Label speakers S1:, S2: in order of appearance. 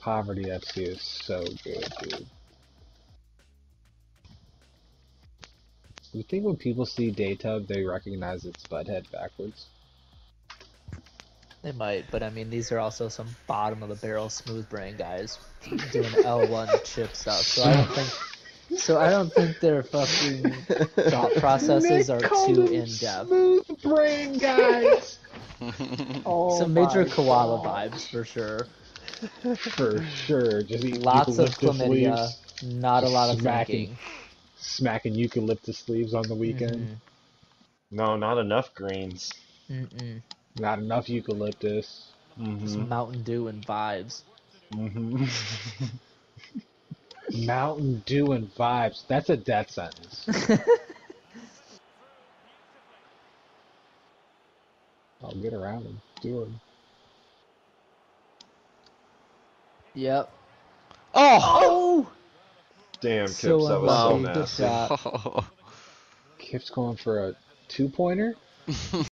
S1: Poverty FC is so good, dude. You think when people see Daytub, they recognize it's Butthead backwards?
S2: They might, but I mean, these are also some bottom of the barrel smooth brain guys doing L1 chip stuff. So I don't think, so I don't think their fucking thought processes are too in depth.
S1: Smooth brain guys. oh
S2: Some major koala
S1: God.
S2: vibes for sure.
S1: For sure. Just eat
S2: Lots of
S1: eucalyptus
S2: chlamydia,
S1: leaves,
S2: not a lot of
S1: Smacking.
S2: thinking.
S1: smacking eucalyptus leaves on the weekend.
S3: No, not enough greens.
S2: Mm-mm.
S1: Not enough eucalyptus.
S3: Mm-hmm.
S2: Mountain Dew and vibes.
S3: Mm-hmm.
S1: Mountain Dew and vibes. That's a death sentence. I'll get around him. Do him.
S2: Yep.
S4: Oh!
S2: Oh!
S3: Damn, Kips,
S2: So
S3: that was so
S2: unlucky.
S3: Nasty.
S2: shot.
S1: Kip's going for a two pointer.